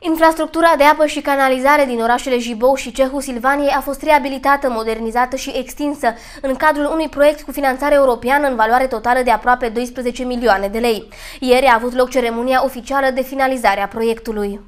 Infrastructura de apă și canalizare din orașele Jibou și Cehu Silvaniei a fost reabilitată, modernizată și extinsă în cadrul unui proiect cu finanțare europeană în valoare totală de aproape 12 milioane de lei. Ieri a avut loc ceremonia oficială de finalizare a proiectului.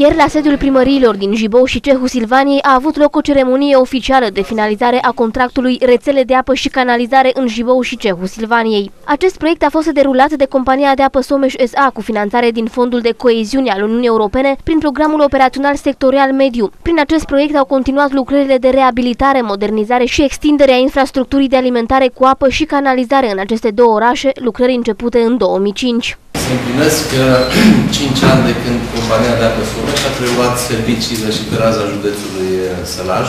Ieri, la sediul primăriilor din Jibou și Cehu Silvaniei, a avut loc o ceremonie oficială de finalizare a contractului rețele de apă și canalizare în Jibou și Cehu Silvaniei. Acest proiect a fost derulat de compania de apă Someș SA cu finanțare din Fondul de Coeziune al Uniunii Europene prin programul operațional sectorial mediu. Prin acest proiect au continuat lucrările de reabilitare, modernizare și extindere a infrastructurii de alimentare cu apă și canalizare în aceste două orașe, lucrări începute în 2005 se împlinesc 5 ani de când compania de apă Someș a preluat serviciile și pe raza județului eh, Sălaj.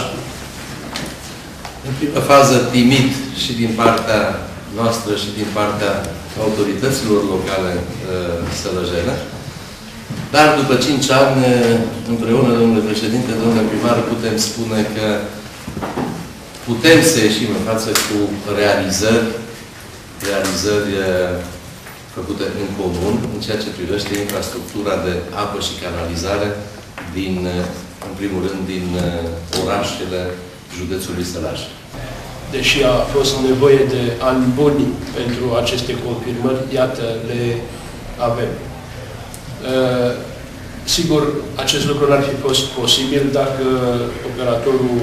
În prima fază timid și din partea noastră și din partea autorităților locale uh, sălăjene. Dar după 5 ani, eh, împreună, domnule președinte, domnule primar, putem spune că putem să ieșim în față cu realizări, realizări făcute în comun în ceea ce privește infrastructura de apă și canalizare din, în primul rând, din uh, orașele județului Sălaj. Deși a fost nevoie de ani buni pentru aceste confirmări, iată, le avem. Uh, sigur, acest lucru n-ar fi fost posibil dacă operatorul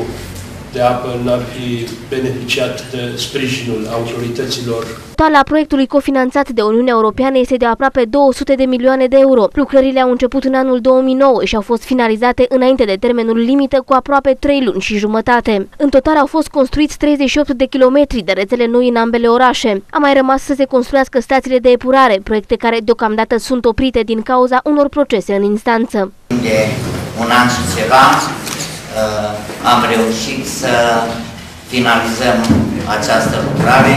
de apă n-ar fi beneficiat de sprijinul autorităților. Totala proiectului cofinanțat de Uniunea Europeană este de aproape 200 de milioane de euro. Lucrările au început în anul 2009 și au fost finalizate înainte de termenul limită cu aproape 3 luni și jumătate. În total au fost construiți 38 de kilometri de rețele noi în ambele orașe. A mai rămas să se construiască stațiile de epurare, proiecte care deocamdată sunt oprite din cauza unor procese în instanță. De un an și ceva Uh, am reușit să finalizăm această lucrare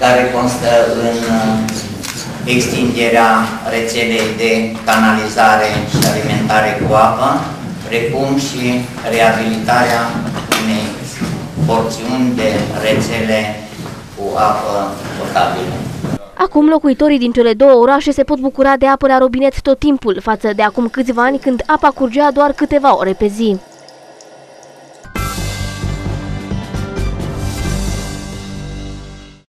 care constă în uh, extinderea rețelei de canalizare și alimentare cu apă, precum și reabilitarea unei porțiuni de rețele cu apă potabilă. Acum locuitorii din cele două orașe se pot bucura de apă la robinet tot timpul, față de acum câțiva ani când apa curgea doar câteva ore pe zi.